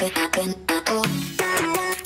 く書だ